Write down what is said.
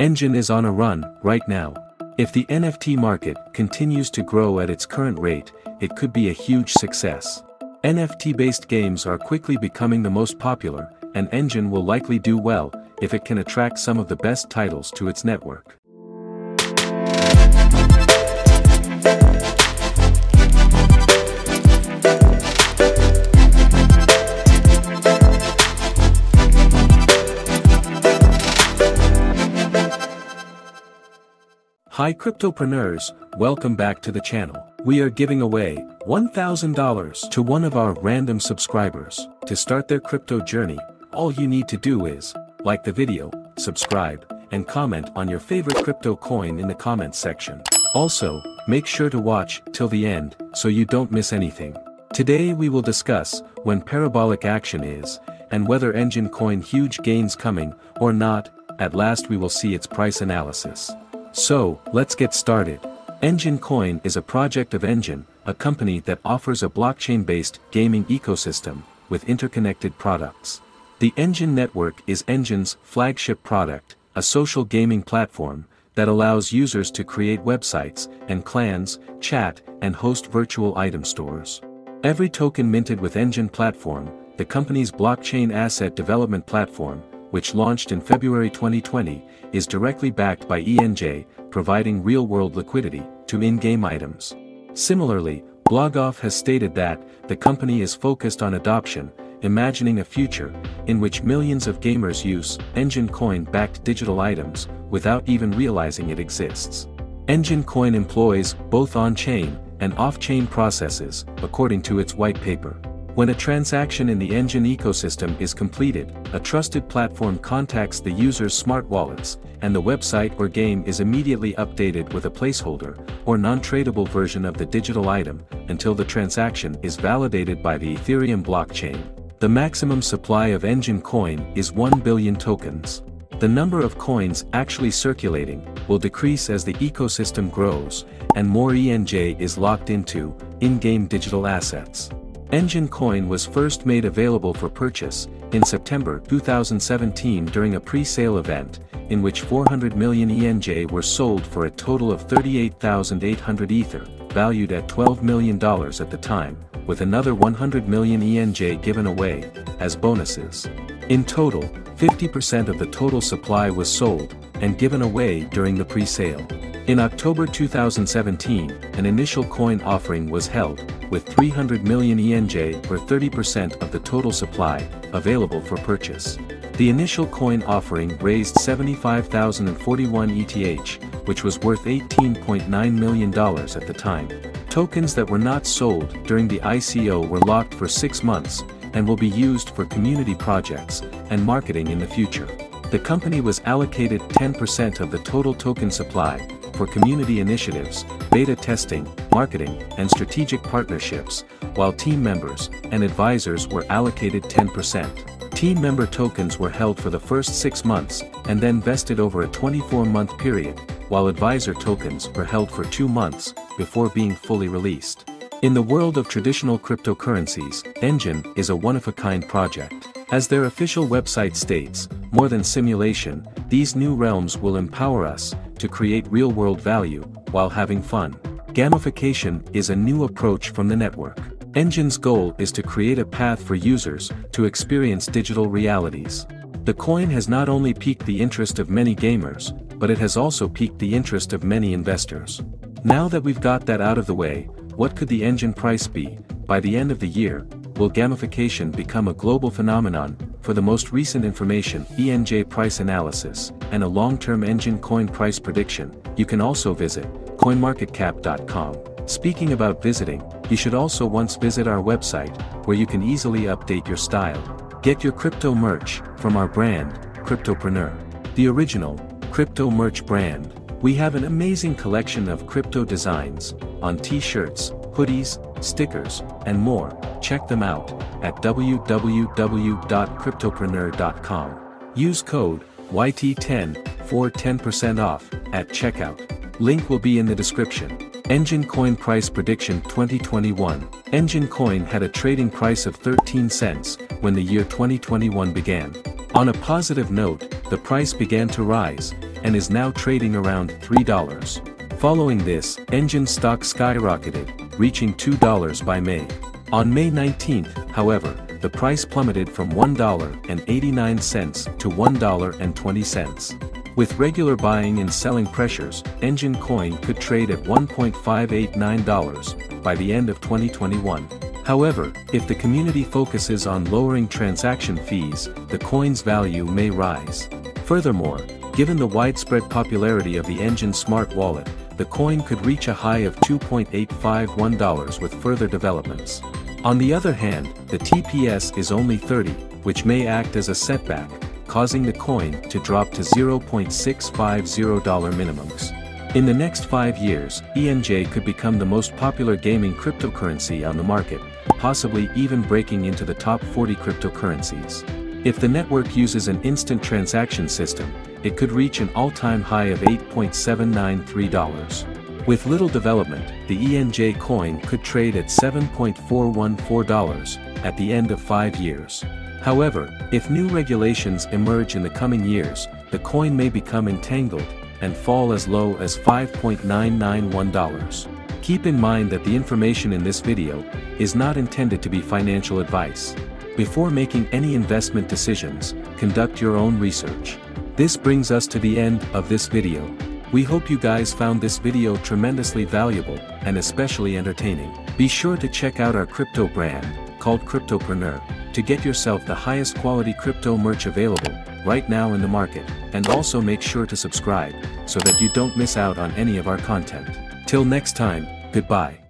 Enjin is on a run, right now. If the NFT market continues to grow at its current rate, it could be a huge success. NFT-based games are quickly becoming the most popular, and Enjin will likely do well, if it can attract some of the best titles to its network. Hi cryptopreneurs, welcome back to the channel. We are giving away $1,000 to one of our random subscribers. To start their crypto journey, all you need to do is like the video, subscribe, and comment on your favorite crypto coin in the comments section. Also, make sure to watch till the end so you don't miss anything. Today we will discuss when parabolic action is, and whether Enjin Coin huge gains coming or not, at last we will see its price analysis. So, let's get started. Enjin Coin is a project of Enjin, a company that offers a blockchain-based gaming ecosystem with interconnected products. The Enjin Network is Enjin's flagship product, a social gaming platform that allows users to create websites and clans, chat, and host virtual item stores. Every token minted with Enjin platform, the company's blockchain asset development platform, which launched in February 2020, is directly backed by ENJ, providing real-world liquidity to in-game items. Similarly, Blagov has stated that the company is focused on adoption, imagining a future in which millions of gamers use Enjin Coin-backed digital items without even realizing it exists. Enjin Coin employs both on-chain and off-chain processes, according to its white paper. When a transaction in the Enjin ecosystem is completed, a trusted platform contacts the user's smart wallets, and the website or game is immediately updated with a placeholder, or non-tradable version of the digital item, until the transaction is validated by the Ethereum blockchain. The maximum supply of Enjin coin is 1 billion tokens. The number of coins actually circulating will decrease as the ecosystem grows, and more ENJ is locked into in-game digital assets. Enjin Coin was first made available for purchase, in September 2017 during a pre-sale event, in which 400 million ENJ were sold for a total of 38,800 Ether, valued at $12 million at the time, with another 100 million ENJ given away, as bonuses. In total, 50% of the total supply was sold, and given away during the pre-sale. In October 2017, an initial coin offering was held, with 300 million ENJ or 30% of the total supply, available for purchase. The initial coin offering raised 75,041 ETH, which was worth $18.9 million at the time. Tokens that were not sold during the ICO were locked for six months, and will be used for community projects and marketing in the future. The company was allocated 10% of the total token supply, for community initiatives, beta testing, marketing, and strategic partnerships, while team members and advisors were allocated 10%. Team member tokens were held for the first six months, and then vested over a 24-month period, while advisor tokens were held for two months, before being fully released. In the world of traditional cryptocurrencies, Enjin is a one-of-a-kind project. As their official website states, more than simulation, these new realms will empower us, to create real-world value, while having fun. Gamification is a new approach from the network. Enjin's goal is to create a path for users to experience digital realities. The coin has not only piqued the interest of many gamers, but it has also piqued the interest of many investors. Now that we've got that out of the way, what could the Enjin price be? By the end of the year, will gamification become a global phenomenon? For the most recent information, ENJ price analysis, and a long-term Enjin coin price prediction, you can also visit coinmarketcap.com. Speaking about visiting, you should also once visit our website, where you can easily update your style. Get your crypto merch from our brand, Cryptopreneur. The original, crypto merch brand. We have an amazing collection of crypto designs, on t-shirts, hoodies, stickers, and more, check them out, at www.cryptopreneur.com. Use code YT10 for 10% off, at checkout. Link will be in the description. Enjin Coin Price Prediction 2021 Enjin Coin had a trading price of 13 cents when the year 2021 began. On a positive note, the price began to rise, and is now trading around $3. Following this, Enjin stock skyrocketed, reaching $2 by May. On May 19, however, the price plummeted from $1.89 to $1.20. With regular buying and selling pressures, Enjin coin could trade at $1.589 by the end of 2021. However, if the community focuses on lowering transaction fees, the coin's value may rise. Furthermore, given the widespread popularity of the Enjin Smart Wallet, the coin could reach a high of $2.851 with further developments. On the other hand, the TPS is only 30, which may act as a setback, causing the coin to drop to $0.650 minimums. In the next five years, ENJ could become the most popular gaming cryptocurrency on the market, possibly even breaking into the top 40 cryptocurrencies. If the network uses an instant transaction system, it could reach an all-time high of $8.793. With little development, the ENJ coin could trade at $7.414 at the end of five years. However, if new regulations emerge in the coming years, the coin may become entangled, and fall as low as $5.991. Keep in mind that the information in this video is not intended to be financial advice. Before making any investment decisions, conduct your own research. This brings us to the end of this video. We hope you guys found this video tremendously valuable and especially entertaining. Be sure to check out our crypto brand, called Cryptopreneur, to get yourself the highest quality crypto merch available right now in the market, and also make sure to subscribe, so that you don't miss out on any of our content. Till next time, goodbye.